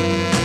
Bye.